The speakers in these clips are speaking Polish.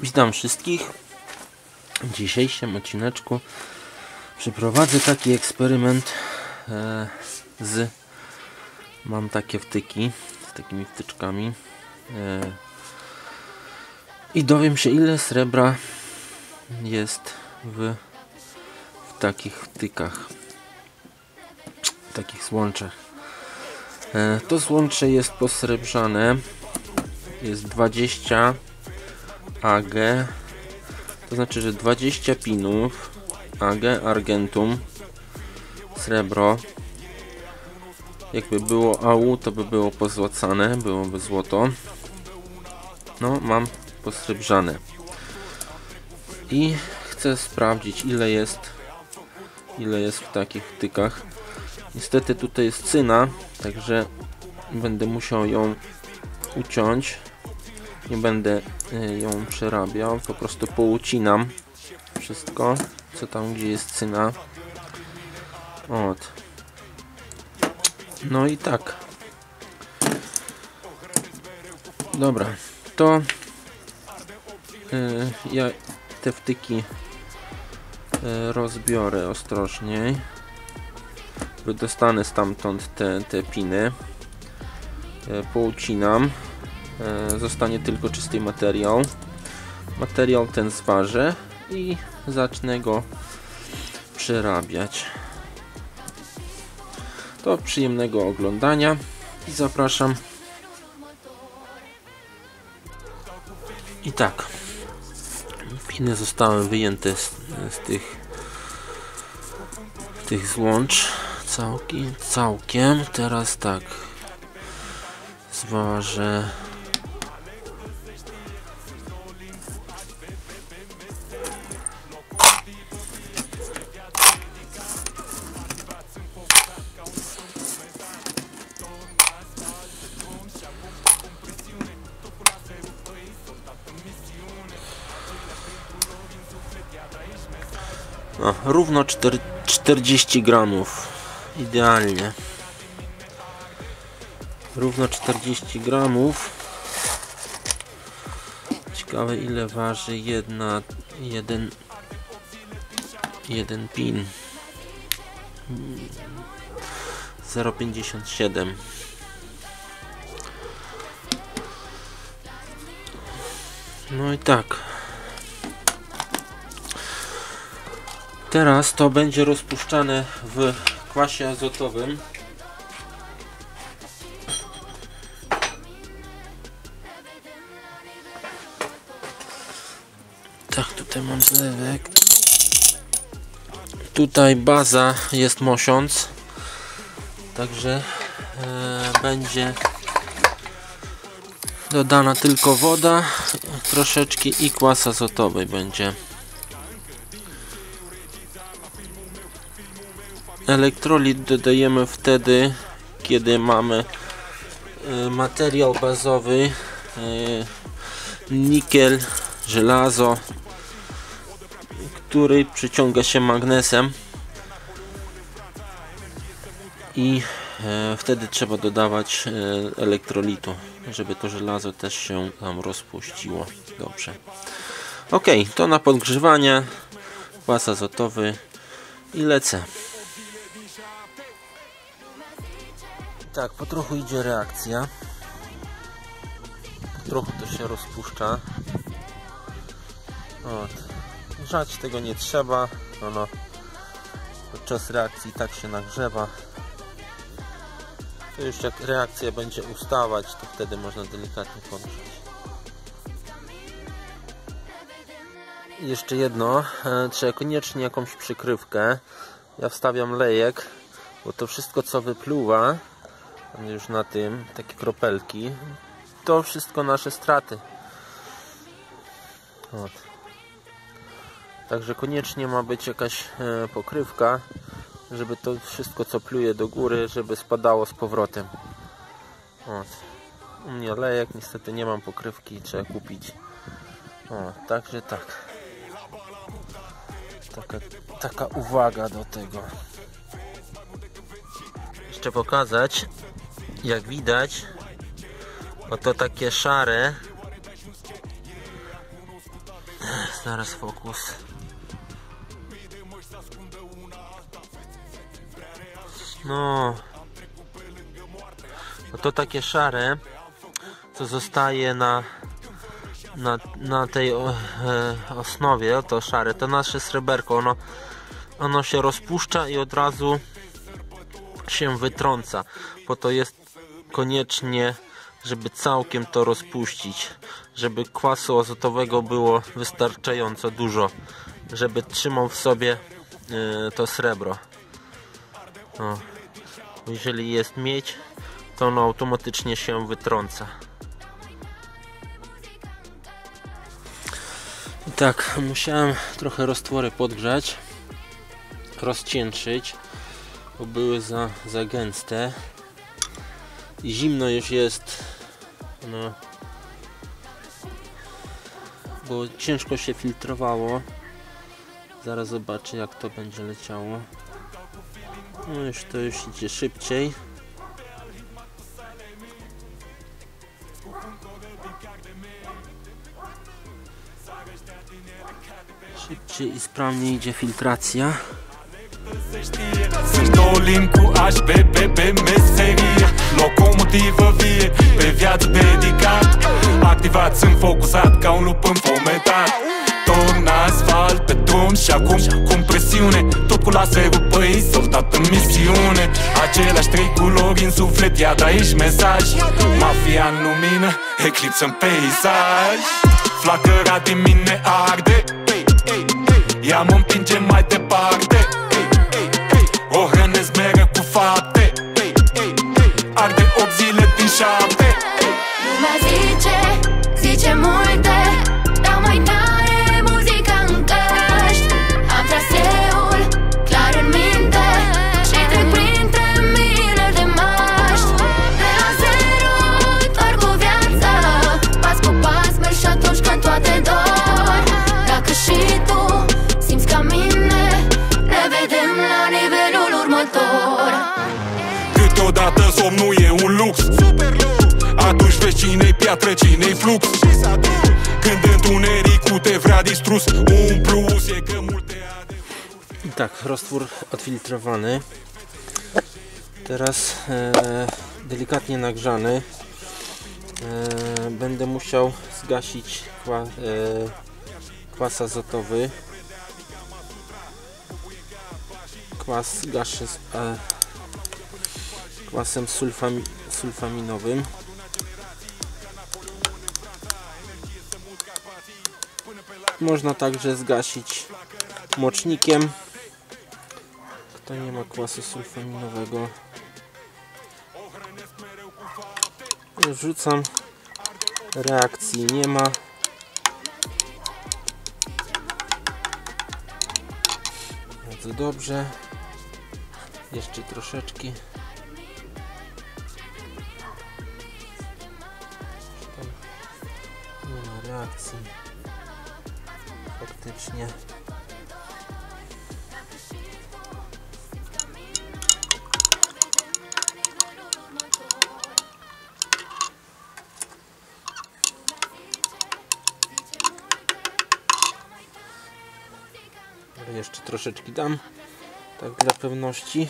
Witam wszystkich. W dzisiejszym odcineczku przeprowadzę taki eksperyment e, z mam takie wtyki z takimi wtyczkami e, i dowiem się ile srebra jest w, w takich wtykach w takich złączach e, to złącze jest posrebrzane jest 20 AG to znaczy, że 20 pinów AG Argentum srebro. Jakby było AU to by było pozłacane byłoby złoto. No mam posrebrzane i chcę sprawdzić ile jest ile jest w takich wtykach niestety tutaj jest cyna także będę musiał ją uciąć nie będę y, ją przerabiał po prostu poucinam wszystko co tam gdzie jest cyna od no i tak. Dobra to yy, ja te wtyki yy, rozbiorę ostrożniej wydostanę stamtąd te, te piny. Yy, poucinam zostanie tylko czysty materiał materiał ten zważę i zacznę go przerabiać. To przyjemnego oglądania i zapraszam. I tak. Piny zostały wyjęte z, z tych tych złącz. Całkiem, całkiem. Teraz tak. Zważę równo 4, 40 gramów. Idealnie. Równo 40 gramów. Ciekawe ile waży jedna, jeden, jeden pin. 0,57 No i tak Teraz to będzie rozpuszczane w kwasie azotowym. Tak, tutaj mam zlewek. Tutaj baza jest mosiąc. Także e, będzie dodana tylko woda, troszeczkę i kwas azotowy będzie. Elektrolit dodajemy wtedy, kiedy mamy e, materiał bazowy, e, nikiel, żelazo, który przyciąga się magnesem i e, wtedy trzeba dodawać elektrolitu, żeby to żelazo też się tam rozpuściło dobrze. Ok, to na podgrzewanie, kwas azotowy i lecę. Tak, po trochu idzie reakcja. Po trochu to się rozpuszcza. Od. Grzać tego nie trzeba. Ono podczas reakcji tak się nagrzewa. To już jak reakcja będzie ustawać, to wtedy można delikatnie podgrzać. Jeszcze jedno, e, trzeba koniecznie jakąś przykrywkę. Ja wstawiam lejek, bo to wszystko co wypluwa już na tym, takie kropelki. To wszystko nasze straty. Od. także koniecznie ma być jakaś e, pokrywka żeby to wszystko co pluje do góry żeby spadało z powrotem. Od. u mnie lejek niestety nie mam pokrywki trzeba kupić. O, także tak. Taka, taka uwaga do tego. Jeszcze pokazać jak widać oto takie szare Zaraz fokus. No. No to takie szare, co zostaje na, na, na tej o, e, osnowie, to szare, to nasze sreberko, ono, ono się rozpuszcza i od razu się wytrąca, bo to jest koniecznie, żeby całkiem to rozpuścić, żeby kwasu azotowego było wystarczająco dużo, żeby trzymał w sobie e, to srebro. O. Jeżeli jest miedź, to ono automatycznie się wytrąca. Tak, musiałem trochę roztwory podgrzać, rozcieńczyć, bo były za, za gęste. Zimno już jest, no, bo ciężko się filtrowało. Zaraz zobaczę jak to będzie leciało. No już to już idzie szybciej. Szybciej i sprawniej idzie filtracja. Sunt două limbi cu H, B, B, B, meserie. Locomotivă vie, pe viață dedicat. Activat, sunt focusat ca un lup înfometat. Torn asfalt pe drum și acum cu presiune. Tot cu laserul pe soldat în misiune. Aceleași trei culori în suflet, iată aici mesaj. Mafia în lumină, eclipsă în peisaj. Flacăra din mine arde. Ea mă împinge mai departe flux Când întunericul te vrea distrus Un plus e că multe I tak, roztwór odfiltrowany. Teraz e, delikatnie nagrzany. E, będę musiał zgasić kwa, e, kwas azotowy. Kwas gaszy z e, kwasem sulfami, sulfaminowym. Można także zgasić mocznikiem. Kto nie ma kwasu sulfaminowego. Rzucam. Reakcji nie ma. Bardzo dobrze. Jeszcze troszeczkę. Tam Nie ma reakcji. Faktycznie. Ale jeszcze troszeczkę dam. Tak dla pewności.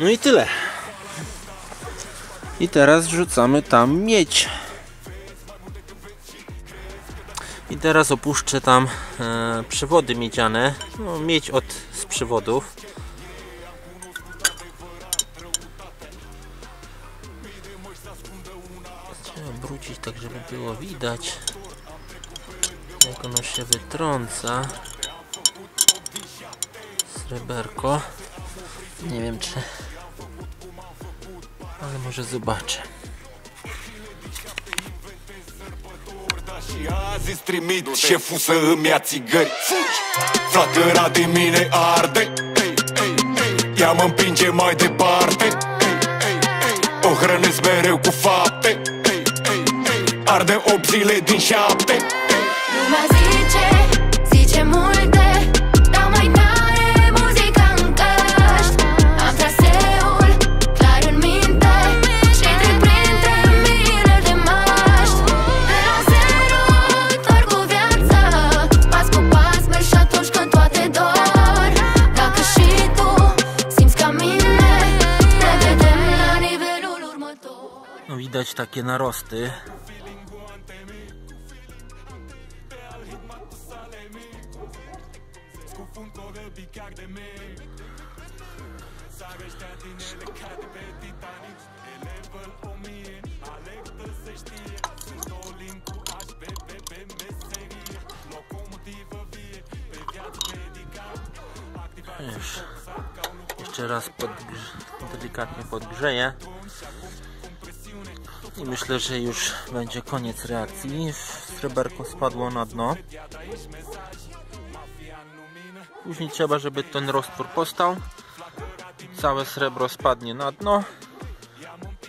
No i tyle. I teraz wrzucamy tam miedź. I teraz opuszczę tam e, przewody miedziane. No, miedź od z przewodów. Trzeba obrócić tak, żeby było widać jak ono się wytrąca. Sreberko. Nie wiem czy... Ale może zobaczę. Și azi îți trimit șeful să îmi ia țigări Flacăra de mine arde Ea mă împinge mai departe O hrănesc mereu cu fapte Arde 8 zile din 7 Lumea zice takie narosty. Już. Jeszcze raz podgrz- delikatnie podgrzeję. I myślę, że już będzie koniec reakcji. Sreberko spadło na dno. Później trzeba, żeby ten roztwór postał. Całe srebro spadnie na dno.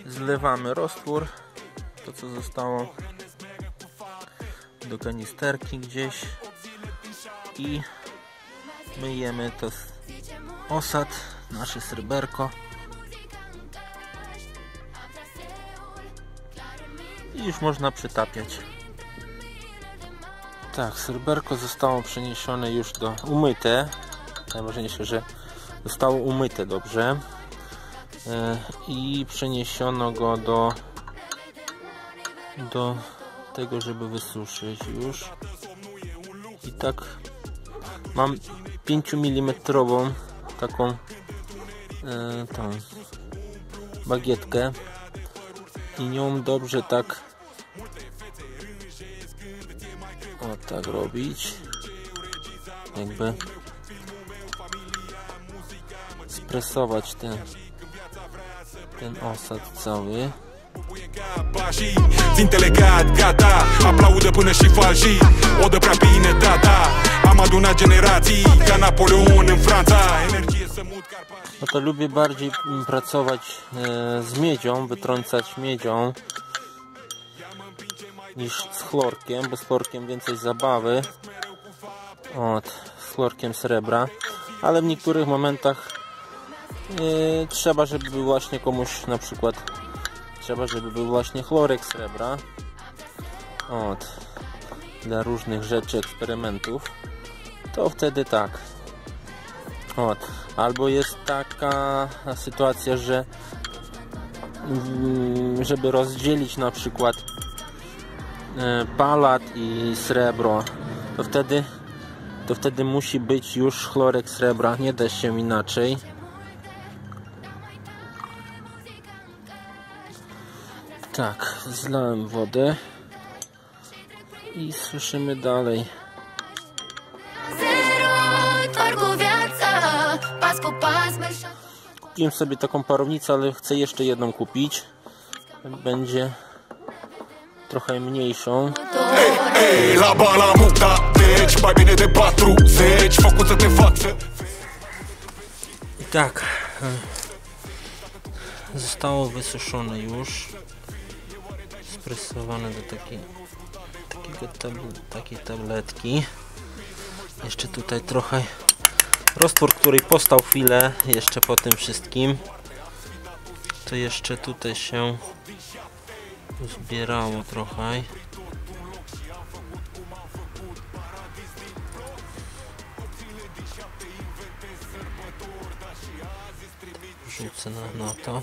Zlewamy roztwór. To co zostało do kanisterki gdzieś. I myjemy to osad, nasze sreberko. I już można przytapiać. Tak, sreberko zostało przeniesione już do umyte. Najważniejsze, że zostało umyte dobrze. E, I przeniesiono go do do tego, żeby wysuszyć już. I tak mam 5 mm taką e, tą bagietkę i nią dobrze tak tak robić. Jakby spresować ten ten osad cały. Țintele gata. Aplaudă până și falșii O dă prea bine data Am adunat generații Ca Napoleon în Franța. Energie să mut No to lubię bardziej pracować e, z miedzią, wytrącać miedzią niż z chlorkiem, bo z chlorkiem więcej zabawy. Od, z chlorkiem srebra, ale w niektórych momentach e, trzeba, żeby był właśnie komuś na przykład trzeba, żeby był właśnie chlorek srebra. Od, dla różnych rzeczy, eksperymentów. To wtedy tak. Od. Albo jest taka sytuacja, że mm, żeby rozdzielić na przykład palat i srebro, to wtedy to wtedy musi być już chlorek srebra, nie da się inaczej. Tak, zlałem wodę i słyszymy dalej. Kupiłem sobie taką parownicę, ale chcę jeszcze jedną kupić. Będzie trochę mniejszą. Ei, la bala muta Deci mai bine de 40 Făcut să te fac să I tak. e, Zostało wysuszone już. Spresowane do takiej, takiego tabl takiej tabletki. Jeszcze tutaj trochę roztwór, który postał chwilę jeszcze po tym wszystkim. To jeszcze tutaj się zbierało trochę. Rzucę na, na to.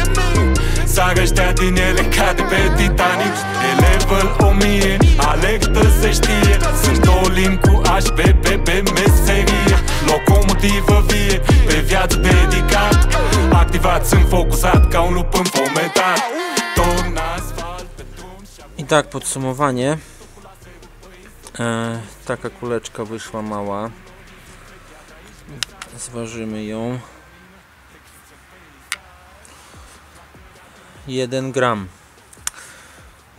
Ăștia din ele ca de pe Titanic E level 1000 Alerg dă se știe Sunt all cu HPP pe meserie Locomotivă vie Pe înfometat Torn asfalt pe drum și I tak podsumowanie. E, taka kuleczka wyszła mała. Zważymy ją. 1 gram.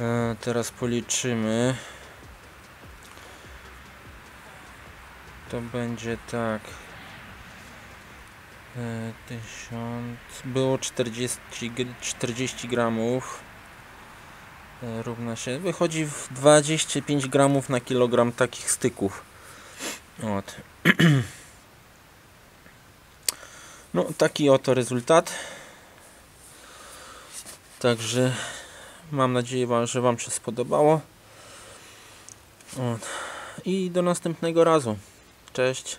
E, teraz policzymy. To będzie tak. E, 1000 było 40, gr- 40 gramów. E, równa się. Wychodzi w 25 gramów na kilogram takich styków. Od. No, taki oto rezultat. Także mam nadzieję, że Wam się spodobało. Od. I do następnego razu. Cześć.